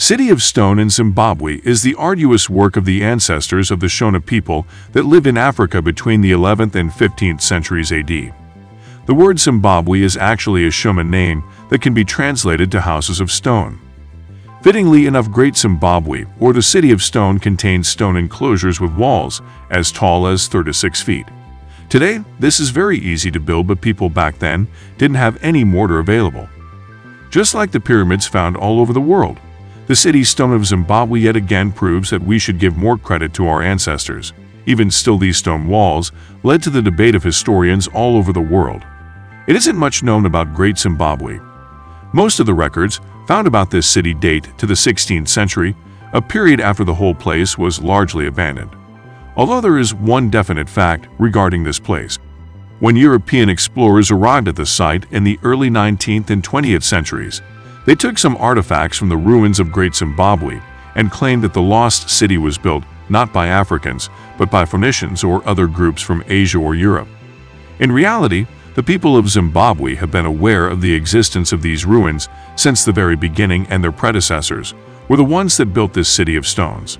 City of Stone in Zimbabwe is the arduous work of the ancestors of the Shona people that lived in Africa between the 11th and 15th centuries AD. The word Zimbabwe is actually a Shona name that can be translated to houses of stone. Fittingly enough, Great Zimbabwe, or the City of Stone, contains stone enclosures with walls as tall as 36 feet. Today, this is very easy to build, but people back then didn't have any mortar available. Just like the pyramids found all over the world, the city stone of Zimbabwe yet again proves that we should give more credit to our ancestors. Even still, these stone walls led to the debate of historians all over the world. It isn't much known about Great Zimbabwe. Most of the records found about this city date to the 16th century, a period after the whole place was largely abandoned. Although there is one definite fact regarding this place. When European explorers arrived at the site in the early 19th and 20th centuries, they took some artifacts from the ruins of Great Zimbabwe and claimed that the lost city was built not by Africans, but by Phoenicians or other groups from Asia or Europe. In reality, the people of Zimbabwe have been aware of the existence of these ruins since the very beginning and their predecessors were the ones that built this city of stones.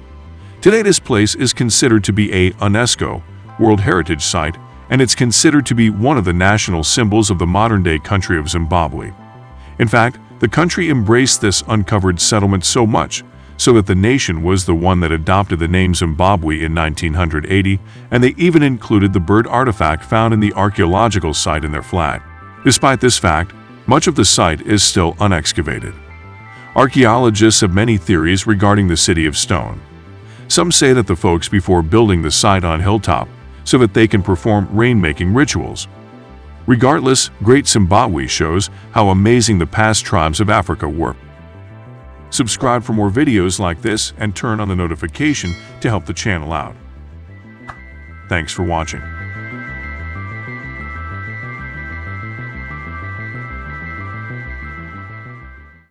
Today this place is considered to be a UNESCO World Heritage Site and it's considered to be one of the national symbols of the modern-day country of Zimbabwe. In fact, the country embraced this uncovered settlement so much so that the nation was the one that adopted the name Zimbabwe in 1980, and they even included the bird artifact found in the archaeological site in their flag. Despite this fact, much of the site is still unexcavated. Archaeologists have many theories regarding the City of Stone. Some say that the folks before building the site on hilltop so that they can perform rainmaking rituals. Regardless, Great Zimbabwe shows how amazing the past tribes of Africa were. Subscribe for more videos like this and turn on the notification to help the channel out. Thanks for watching.